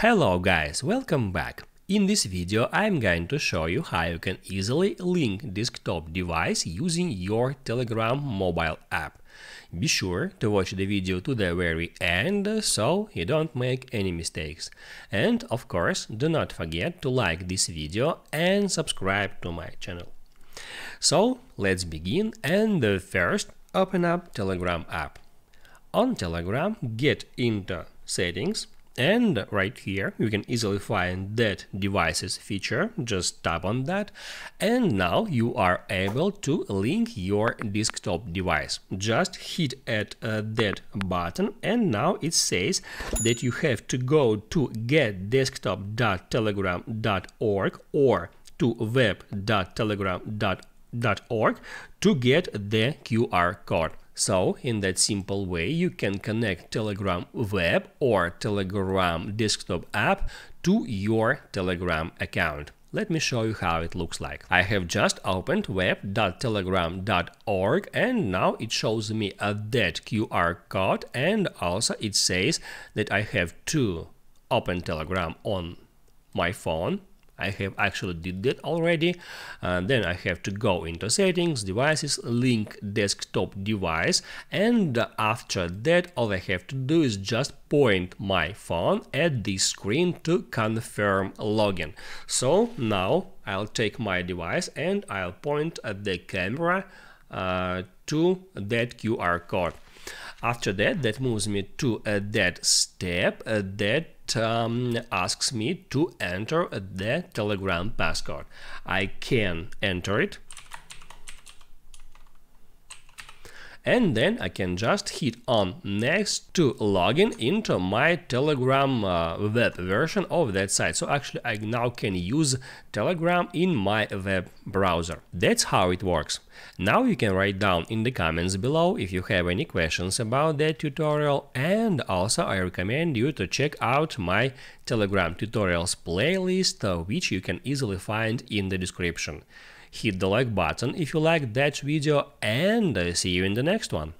Hello guys, welcome back. In this video I'm going to show you how you can easily link desktop device using your Telegram mobile app. Be sure to watch the video to the very end so you don't make any mistakes. And of course, do not forget to like this video and subscribe to my channel. So let's begin and first open up Telegram app. On Telegram, get into settings and right here you can easily find that devices feature. Just tap on that. And now you are able to link your desktop device. Just hit at uh, that button and now it says that you have to go to getdesktop.telegram.org or to web.telegram.org to get the QR code so, in that simple way, you can connect Telegram web or Telegram desktop app to your Telegram account. Let me show you how it looks like. I have just opened web.telegram.org and now it shows me a that QR code and also it says that I have to open Telegram on my phone I have actually did that already. And then I have to go into settings, devices, link desktop device. And after that, all I have to do is just point my phone at the screen to confirm login. So now I'll take my device and I'll point at the camera uh, to that QR code. After that, that moves me to uh, that step uh, that um, asks me to enter the Telegram passcode. I can enter it and then I can just hit on next to login into my Telegram uh, web version of that site. So actually I now can use Telegram in my web browser. That's how it works. Now you can write down in the comments below if you have any questions about that tutorial and also I recommend you to check out my Telegram tutorials playlist uh, which you can easily find in the description hit the like button if you like that video and I see you in the next one.